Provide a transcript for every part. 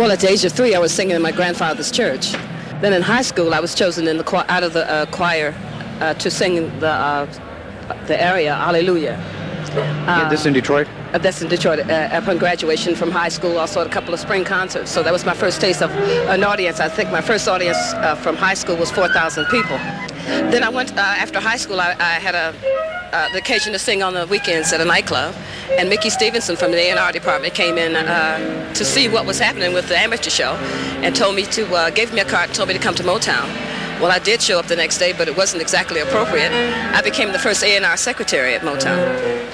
Well, at the age of three, I was singing in my grandfather's church. Then in high school, I was chosen in the out of the uh, choir uh, to sing the uh, the area Hallelujah. Yeah, this in Detroit? Uh, that's in Detroit. Uh, upon graduation from high school, also at a couple of spring concerts. So that was my first taste of an audience. I think my first audience uh, from high school was 4,000 people. Then I went uh, after high school. I, I had a uh, the occasion to sing on the weekends at a nightclub, and Mickey Stevenson from the A&R department came in uh, to see what was happening with the amateur show, and told me to uh, gave me a card, told me to come to Motown. Well, I did show up the next day, but it wasn't exactly appropriate. I became the first A&R secretary at Motown.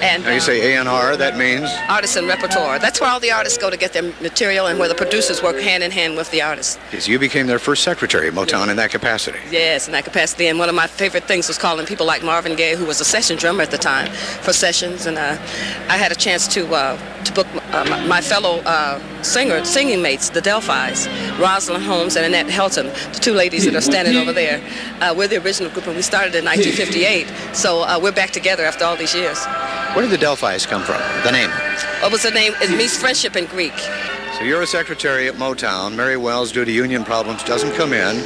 And Now you say A&R, that means? artists and repertoire. That's where all the artists go to get their material, and where the producers work hand in hand with the artists. Yes, you became their first secretary at Motown in that capacity. Yes, in that capacity. And one of my favorite things was calling people like Marvin Gaye, who was a session drummer at the time, for sessions. And uh, I had a chance to uh, to book uh, my, my fellow uh, singer, singing mates, the Delphis, Rosalind Holmes and Annette Helton, the two ladies that are standing over there. Uh, we're the original group, and we started in 1958. So uh, we're back together after all these years. Where did the Delphis come from? The name? What was the name? It means friendship in Greek. So you're a secretary at Motown. Mary Wells, due to union problems, doesn't come in.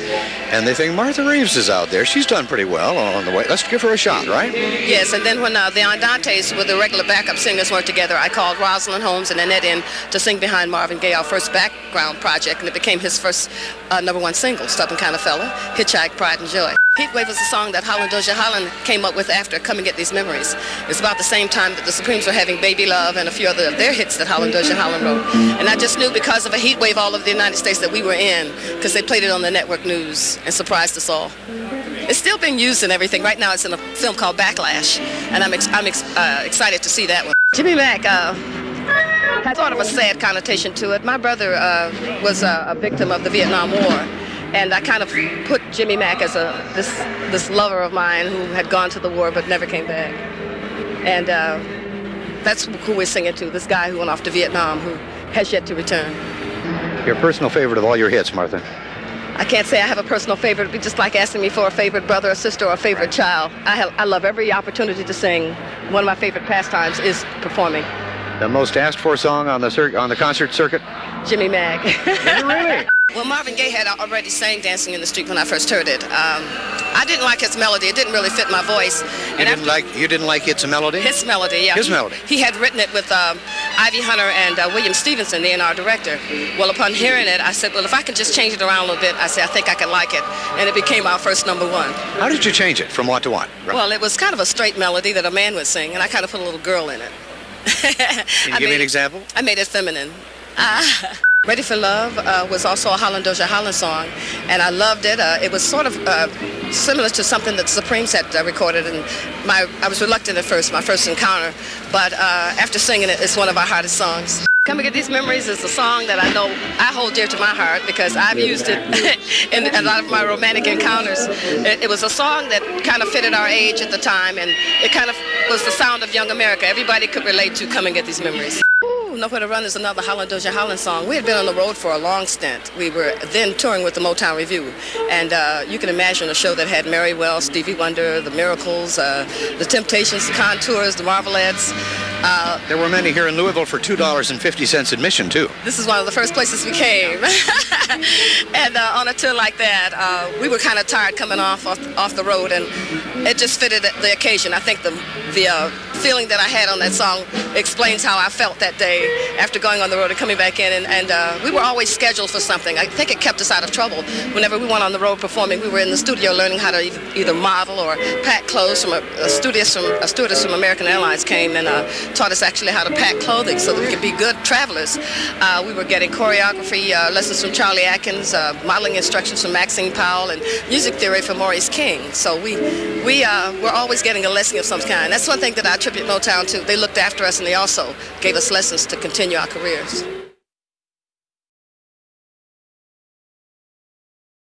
And they think Martha Reeves is out there. She's done pretty well on the way. Let's give her a shot, right? Yes, and then when uh, the Andantes with the regular backup singers weren't together, I called Rosalind Holmes and Annette in to sing behind Marvin Gaye, our first background project, and it became his first uh, number one single, Stubborn Kind of Fella, Hitchhike, Pride and Joy. Heat Wave was a song that Holland Dozier Holland came up with after Come and Get These Memories. It's about the same time that the Supremes were having Baby Love and a few other of their hits that Holland Dozier Holland wrote. And I just knew because of a heat wave all over the United States that we were in, because they played it on the network news and surprised us all. It's still being used in everything. Right now it's in a film called Backlash, and I'm, ex- I'm ex- uh, excited to see that one. Jimmy Mack uh, has sort of a sad connotation to it. My brother uh, was a victim of the Vietnam War, and I kind of put Jimmy Mack as a this this lover of mine who had gone to the war but never came back, and uh, that's who we're singing to. This guy who went off to Vietnam who has yet to return. Your personal favorite of all your hits, Martha. I can't say I have a personal favorite. It'd be just like asking me for a favorite brother or sister or a favorite child. I, have, I love every opportunity to sing. One of my favorite pastimes is performing. The most asked for song on the cir- on the concert circuit? Jimmy Mack. really? Well, Marvin Gaye had already sang "Dancing in the Street" when I first heard it. Um, I didn't like his melody; it didn't really fit my voice. You didn't like you didn't like It's Melody? his melody, yeah. His melody. He had written it with um, Ivy Hunter and uh, William Stevenson, the A&R director. Well, upon hearing it, I said, well, if I can just change it around a little bit, I said, I think I can like it, and it became our first number one. How did you change it from what to what? Well, it was kind of a straight melody that a man would sing, and I kind of put a little girl in it. Can you I give me an example? I made it feminine. Ah. Ready for Love uh, was also a Holland Dozier Holland song, and I loved it. Uh, it was sort of uh, similar to something that the Supremes had uh, recorded, and my I was reluctant at first, my first encounter, but uh, after singing it, it's one of our hardest songs. Come and Get These Memories is a song that I know I hold dear to my heart because I've used it in a lot of my romantic encounters. It, it was a song that kind of fitted our age at the time, and it kind of was the sound of young America. Everybody could relate to Come and Get These Memories. Nowhere to Run is another Holland Dozier Holland song. We had been on the road for a long stint. We were then touring with the Motown Revue. And uh, you can imagine a show that had Mary Wells, Stevie Wonder, The Miracles, uh, The Temptations, The Contours, The Marvelettes. Uh, There were many here in Louisville for two dollars and fifty cents admission too. this is one of the first places we came. and uh, on a tour like that, uh, we were kind of tired coming off, off off the road, and it just fitted the occasion. I think the the uh, feeling that I had on that song explains how I felt that day after going on the road and coming back in. And, and uh, we were always scheduled for something. I think it kept us out of trouble. Whenever we went on the road performing, we were in the studio learning how to either model or pack clothes. From a, a stewardess from a stewardess from American Airlines came and uh, taught us actually how to pack clothing so that we could be good travelers. Uh, we were getting choreography uh, lessons from Cholly Atkins, uh, modeling instructions from Maxine Powell, and music theory from Maurice King. So we we uh, were always getting a lesson of some kind. That's one thing that I attribute Motown to. They looked after us and they also gave us lessons to continue our careers.